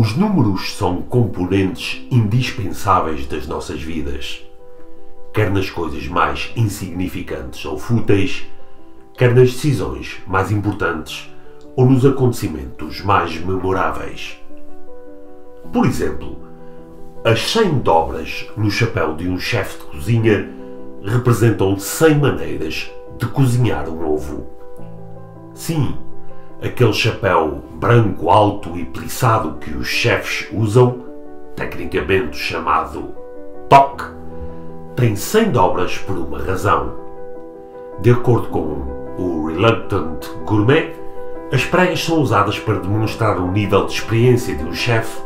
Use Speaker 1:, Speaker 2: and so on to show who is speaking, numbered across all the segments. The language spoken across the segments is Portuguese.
Speaker 1: Os números são componentes indispensáveis das nossas vidas, quer nas coisas mais insignificantes ou fúteis, quer nas decisões mais importantes ou nos acontecimentos mais memoráveis. Por exemplo, as 100 dobras no chapéu de um chefe de cozinha representam 100 maneiras de cozinhar um ovo. Sim, aquele chapéu branco alto e plissado que os chefes usam, tecnicamente chamado toque, tem 100 dobras por uma razão. De acordo com o Reluctant Gourmet, as pregas são usadas para demonstrar o nível de experiência de um chefe,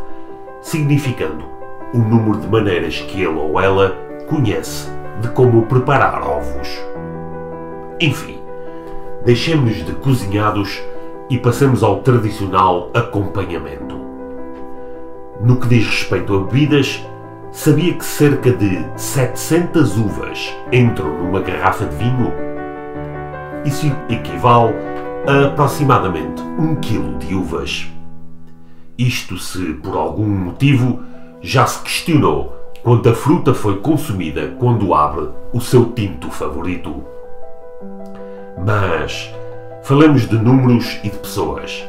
Speaker 1: significando o número de maneiras que ele ou ela conhece de como preparar ovos. Enfim, deixemos de cozinhados e passamos ao tradicional acompanhamento. No que diz respeito a bebidas, sabia que cerca de 700 uvas entram numa garrafa de vinho? Isso equivale a aproximadamente 1 kg de uvas. Isto se, por algum motivo, já se questionou quando a fruta foi consumida quando abre o seu tinto favorito. Mas falamos de números e de pessoas,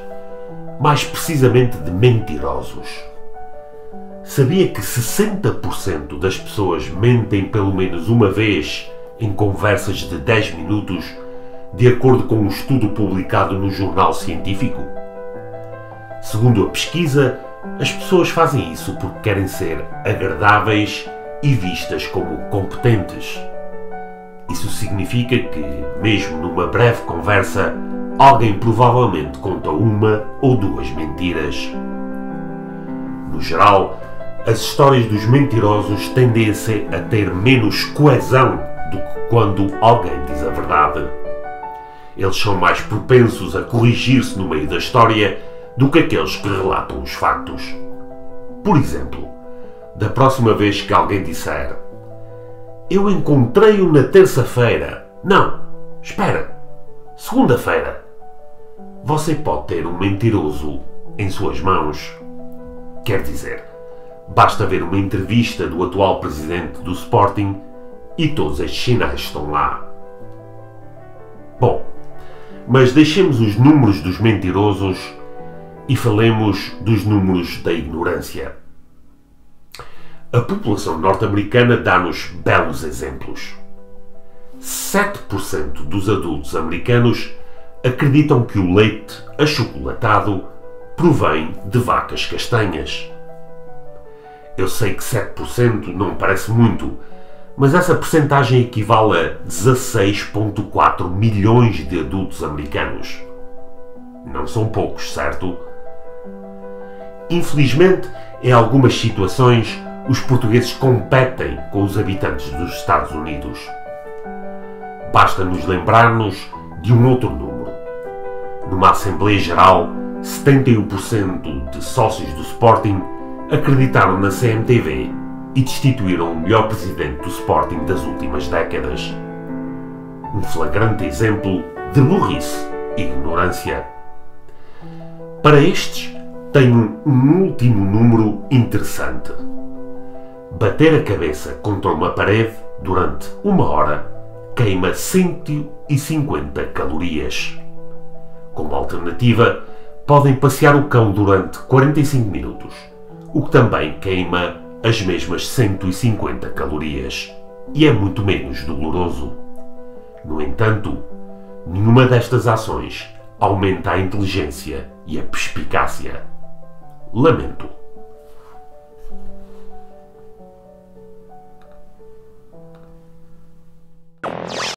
Speaker 1: mais precisamente de mentirosos. Sabia que 60% das pessoas mentem pelo menos uma vez em conversas de 10 minutos, de acordo com um estudo publicado no jornal científico? Segundo a pesquisa, as pessoas fazem isso porque querem ser agradáveis e vistas como competentes. Isso significa que, mesmo numa breve conversa, alguém provavelmente conta uma ou duas mentiras. No geral, as histórias dos mentirosos tendem a, ter menos coesão do que quando alguém diz a verdade. Eles são mais propensos a corrigir-se no meio da história do que aqueles que relatam os factos. Por exemplo, da próxima vez que alguém disser Eu encontrei-o na terça-feira. Não, espera, segunda-feira. Você pode ter um mentiroso em suas mãos. Quer dizer, basta ver uma entrevista do atual presidente do Sporting e todos estes sinais estão lá. Bom, mas deixemos os números dos mentirosos e falemos dos números da ignorância. A população norte-americana dá-nos belos exemplos. 7% dos adultos americanos acreditam que o leite achocolatado provém de vacas castanhas. Eu sei que 7% não parece muito, mas essa percentagem equivale a 16,4 milhões de adultos americanos. Não são poucos, certo? Infelizmente, em algumas situações, os portugueses competem com os habitantes dos Estados Unidos. Basta nos lembrarmos de um outro número. Numa Assembleia Geral, 71% de sócios do Sporting acreditaram na CMTV e destituíram o melhor presidente do Sporting das últimas décadas. Um flagrante exemplo de burrice e ignorância. Para estes, tenho um último número interessante. Bater a cabeça contra uma parede durante uma hora queima 150 calorias. Como alternativa, podem passear o cão durante 45 minutos, o que também queima as mesmas 150 calorias e é muito menos doloroso. No entanto, nenhuma destas ações aumenta a inteligência e a perspicácia. Lamento.